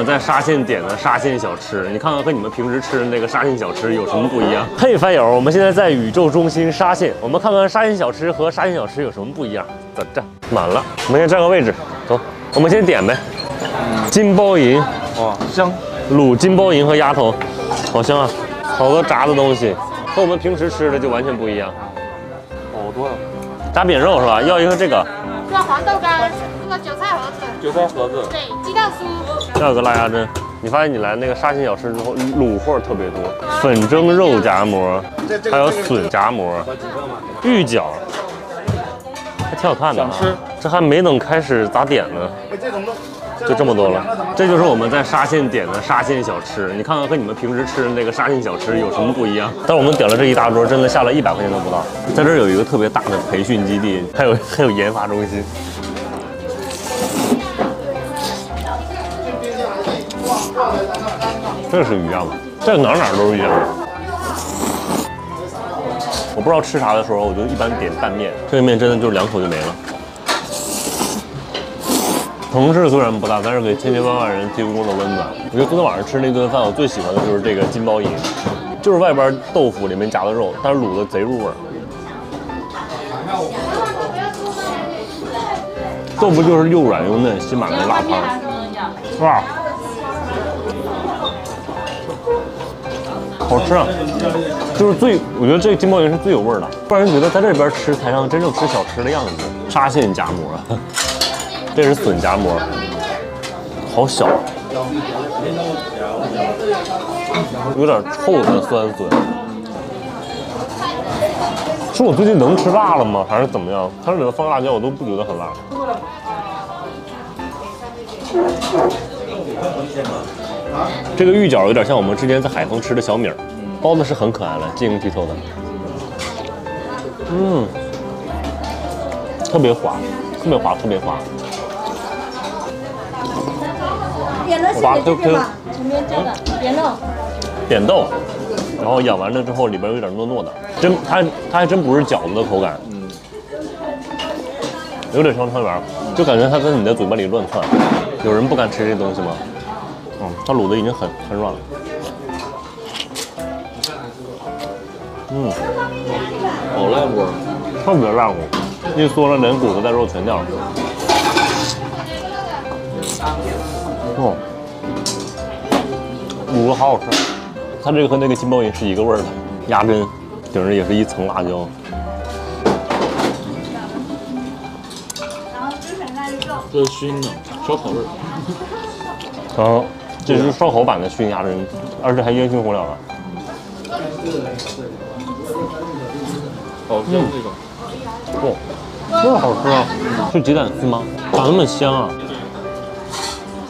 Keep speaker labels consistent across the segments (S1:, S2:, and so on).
S1: 们在沙县点的沙县小吃，你看看和你们平时吃的那个沙县小吃有什么不一样？嘿，饭友，我们现在在宇宙中心沙县，我们看看沙县小吃和沙县小吃有什么不一样。咋站满了？我们先占个位置，走，我们先点呗。金包银，
S2: 哇，香，
S1: 卤金包银和鸭头，好香啊！好多炸的东西，和我们平时吃的就完全不一样。
S2: 好多呀，
S1: 炸饼肉是吧？要一个这个，
S3: 这个黄豆干，这个韭菜盒子，
S2: 韭菜盒子，
S3: 对，鸡蛋酥，
S1: 要个辣鸭胗。你发现你来那个沙县小吃之后，卤货特别多，粉蒸肉夹馍，还有笋夹馍，芋饺，还挺好看的、啊。
S2: 想吃
S1: 这还没等开始咋点呢，就这么多了。这就是我们在沙县点的沙县小吃，你看看和你们平时吃的那个沙县小吃有什么不一样？但我们点了这一大桌，真的下了一百块钱都不到。在这儿有一个特别大的培训基地，还有还有研发中心。这是鱼样吗？这哪哪都是鱼样。我不知道吃啥的时候，我就一般点拌面，这个面真的就是两口就没了。城市虽然不大，但是给千千万万人提供了温暖。我觉得昨天晚上吃那顿饭，我最喜欢的就是这个金包银，就是外边豆腐里面夹的肉，但是卤的贼入味儿。豆腐就是又软又嫩，吸满了辣汤，哇！好吃啊！就是最，我觉得这个金包银是最有味儿的，不然人觉得在这边吃才像真正吃小吃的样子。沙县夹馍，这是笋夹馍，好小，有点臭的酸笋。是我最近能吃辣了吗？还是怎么样？它里面放辣椒，我都不觉得很辣。这个芋饺有点像我们之前在海丰吃的小米儿，包子是很可爱的，晶莹剔透的，嗯，特别滑，特别滑，特别滑，
S4: 点了是
S1: 滑
S4: 你这
S1: Q
S4: 个
S1: Q，
S4: 吗？前面这个点了，
S1: 扁豆，然后咬完了之后里边有点糯糯的，真它它还真不是饺子的口感，嗯，有点像汤圆，就感觉它在你的嘴巴里乱窜。有人不敢吃这东西吗？嗯，它卤的已经很很软了。嗯，
S2: 好烂乎，
S1: 特别烂乎，一缩了连骨头带肉全掉了。哦，卤的好好吃，它这个和那个金包银是一个味儿的，鸭胗顶着也是一层辣椒。
S2: 这是熏的，烧烤味儿，
S1: 然后这是烧烤版的熏鸭胗，而且还烟熏火燎的。
S2: 好香这个，
S1: 哇，这好吃啊！是鸡蛋丝吗？咋那么香啊？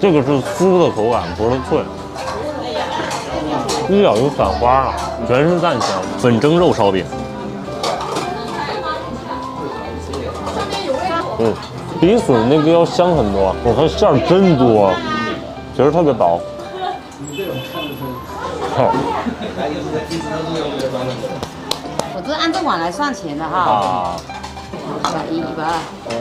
S1: 这个是酥的口感，不是脆。一咬就散花了，全是蛋香。粉蒸肉烧饼，嗯，比笋那个要香很多。我看馅儿真多，皮儿特别薄。好
S5: 我这按这碗来算钱的哈，
S1: 啊。
S5: 一百一、一百二。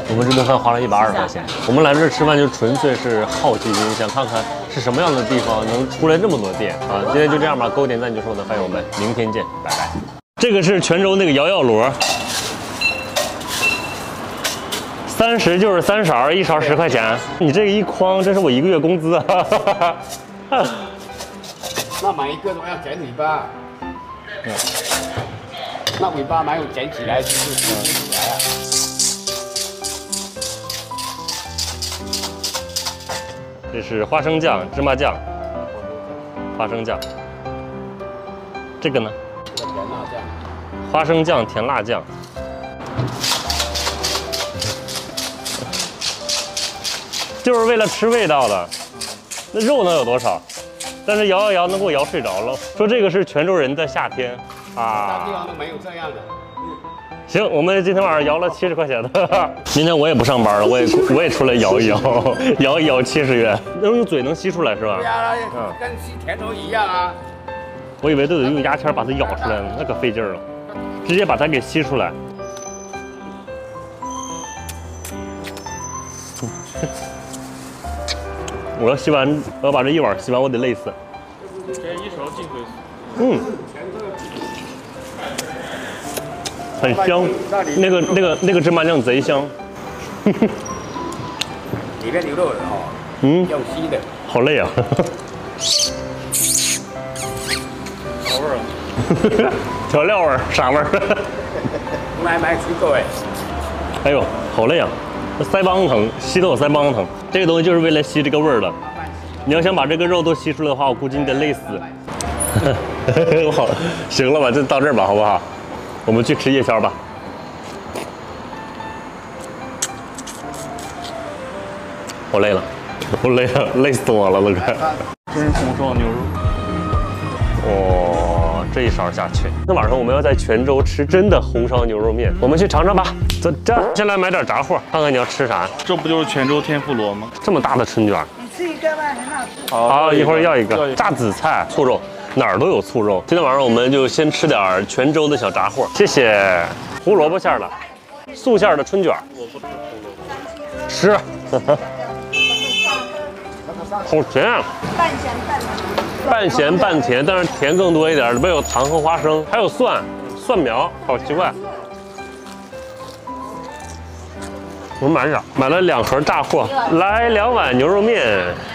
S1: 我们这顿饭花了一百二十块钱。我们来这儿吃饭就纯粹是好奇心，想看看是什么样的地方能出来这么多店啊！今天就这样吧，给我点赞就是我的饭友们，明天见，拜拜。这个是泉州那个摇摇螺，三十就是三勺，一勺十块钱。你这个一筐，这是我一个月工资啊！
S6: 那买一个都要剪尾巴。那尾巴没有捡起来就是剪不起来啊。
S1: 这是花生酱、芝麻酱、花生酱。这个呢？
S6: 甜辣酱，
S1: 花生酱、甜辣酱。就是为了吃味道的，那肉能有多少？但是摇摇摇能给我摇睡着了。说这个是泉州人的夏天啊
S6: 其他地。方都没有这样的。
S1: 行，我们今天晚上摇了七十块钱的，明天我也不上班了，我也我也出来摇一摇，摇一摇七十元，能用嘴能吸出来是吧
S6: 对？跟吸甜头一样啊。
S1: 我以为都得用牙签把它咬出来呢，那可费劲了，直接把它给吸出来。我要吸完，我要把这一碗吸完，我得累死。
S2: 这一勺净水。
S1: 嗯，很香，那个那个那个芝麻酱贼香。
S6: 里面牛肉哦，
S1: 嗯，
S6: 用吸的，
S1: 好累啊。
S2: 啥味儿啊？
S1: 调料味儿，啥味儿？
S6: 来买吃过哎。
S1: 哎呦，好累啊！腮帮子疼，吸的我腮帮子疼。这个东西就是为了吸这个味儿的。你要想把这个肉都吸出来的话，我估计你得累死。我好，行了吧，就到这儿吧，好不好？我们去吃夜宵吧。我累了，我累了，累死我了，都快。
S2: 真是红烧牛肉。
S1: 哇、这一勺下去，那晚上我们要在泉州吃真的红烧牛肉面，我们去尝尝吧。走着，先来买点杂货，看看你要吃啥。
S2: 这不就是泉州天妇罗吗？
S1: 这么大的春卷，
S4: 你吃一个吧，很好吃。
S1: 好，一会儿要一个
S2: 要一个
S1: 炸紫菜、醋肉，哪儿都有醋肉。今天晚上我们就先吃点泉州的小炸货，谢谢。胡萝卜馅儿的，素馅儿的春卷，
S2: 我不吃胡萝卜。
S1: 吃。好甜啊！
S4: 半咸半甜。
S1: 半咸半甜，但是甜更多一点，里边有糖和花生，还有蒜，蒜苗，好奇怪。我们买啥？买了两盒炸货，来两碗牛肉面，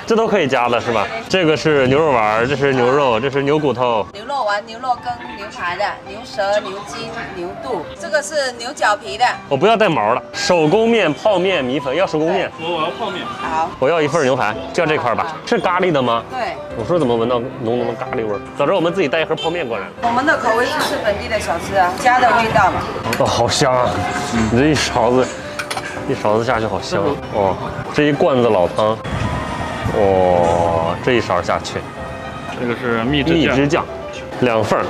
S1: 这都可以加的是吧？这个是牛肉丸，这是牛肉，这是牛骨头，
S7: 牛肉丸、牛肉羹、牛排的、牛舌、牛筋、牛肚，这个是牛角皮的。
S1: 我不要带毛的。手工面、泡面、米粉，要手工面。
S2: 我我要泡面。
S7: 好，
S1: 我要一份牛排，就要这块吧？是咖喱的吗？
S7: 对，
S1: 我说怎么闻到浓浓的咖喱味儿？早知道我们自己带一盒泡面过来。
S7: 我们的口味就是本地的小吃啊，家的味道嘛。
S1: 哦，好香啊！你这一勺子，一勺子下去好香啊！哦，这一罐子老汤，哦，这一勺下去，
S2: 这个是秘制酱。
S1: 蜜汁酱，两份儿。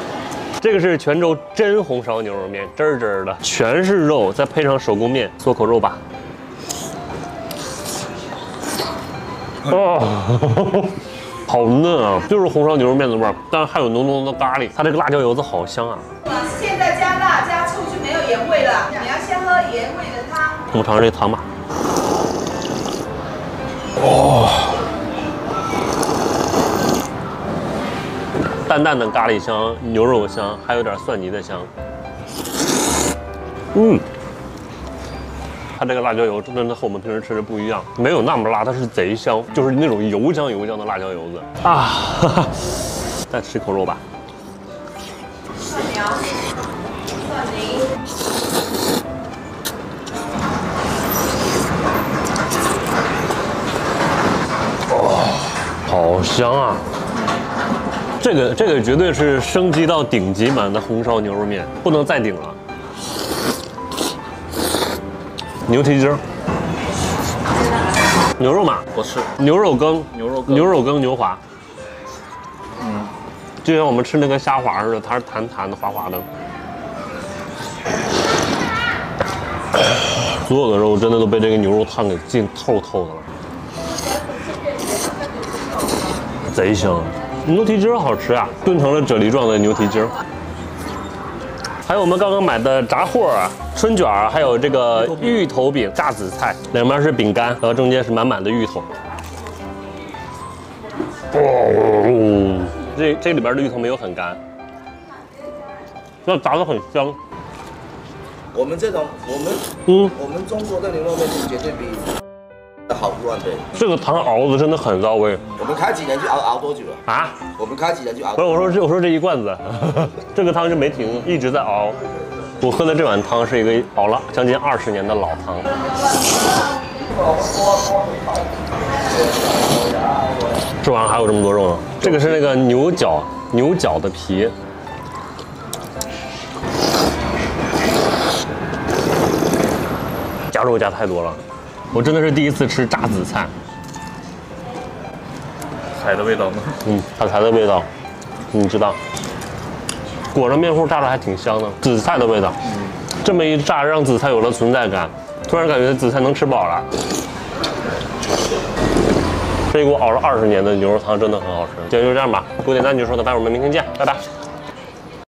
S1: 这个是泉州真红烧牛肉面，汁儿汁儿的，全是肉，再配上手工面，嗦口肉吧。哦，好嫩啊，就是红烧牛肉面的味儿，但是还有浓浓的咖喱，它这个辣椒油子好香啊！
S7: 现在加辣加醋就没有原味了，你要先喝原味的汤。
S1: 我们尝尝这汤吧。哦，淡淡的咖喱香，牛肉香，还有点蒜泥的香。嗯，它这个辣椒油真的和我们平时吃的不一样，没有那么辣，它是贼香，就是那种油香油香的辣椒油子啊。哈哈再吃口肉吧。香啊！这个这个绝对是升级到顶级版的红烧牛肉面，不能再顶了。牛蹄筋儿，牛肉嘛，
S2: 我吃
S1: 牛肉羹，
S2: 牛肉羹
S1: 牛肉羹牛滑。嗯，就像我们吃那个虾滑似的，它是弹弹的、滑滑的。所有的肉真的都被这个牛肉汤给浸透透的了。贼香，牛蹄筋儿好吃啊，炖成了啫喱状的牛蹄筋儿。还有我们刚刚买的炸货啊，春卷儿，还有这个芋头饼、炸紫菜，两边是饼干，然后中间是满满的芋头。哦，这这里边的芋头没有很干，那炸的很香。
S8: 我们这种，我们
S1: 嗯，
S8: 我们中国的牛肉面是绝对比好一万倍。
S1: 这个汤熬的真的很到位
S8: 我们开几年就熬熬多久了？
S1: 啊！
S8: 我们开几年就熬
S1: 不。是我说这我说这一罐子，这个汤就没停，一直在熬。我喝的这碗汤是一个熬了将近二十年的老汤。这玩意儿还有这么多肉呢？这个是那个牛角牛角的皮。加肉加太多了，我真的是第一次吃炸紫菜。
S2: 海的味道吗？
S1: 嗯，海苔的味道，你知道，裹上面糊炸的还挺香的，紫菜的味道。这么一炸，让紫菜有了存在感，突然感觉紫菜能吃饱了。这一锅熬了二十年的牛肉汤真的很好吃。今天就这样吧，九点赞就说的拜，我们明天见，拜拜。